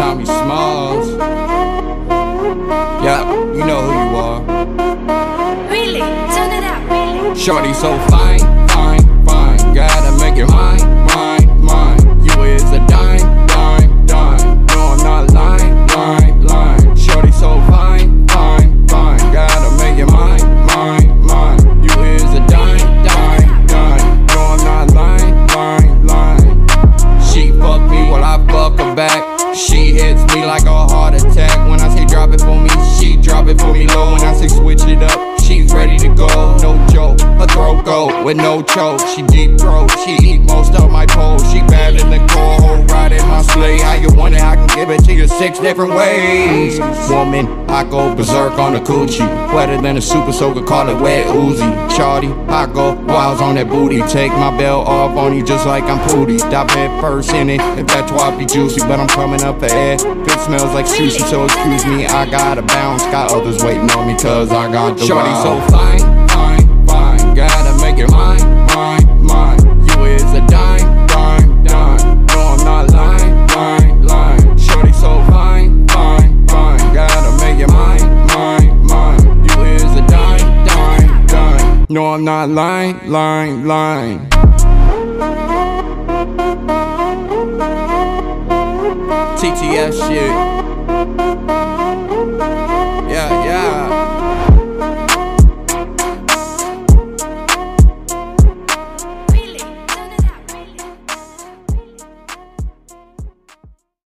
Tommy Smalls. Yeah, you know who you are. Really? Turn it up, really? Shorty so fine. With no choke. She deep throat, she eat most of my pole. She bad in the core, ride in my sleigh. How you want it? I can give it to you six different ways. Woman, I go berserk on the coochie. Wetter than a super soaker, call it wet Uzi. Shawty, I go wild on that booty. Take my belt off on you just like I'm Pootie. Dive head first in it, if that's why I be juicy. But I'm coming up for air. It smells like sushi, so excuse me. I gotta bounce. Got others waiting on me, cause I got the Shorty so fine, No, I'm not lying, lying, lying. TTF shit.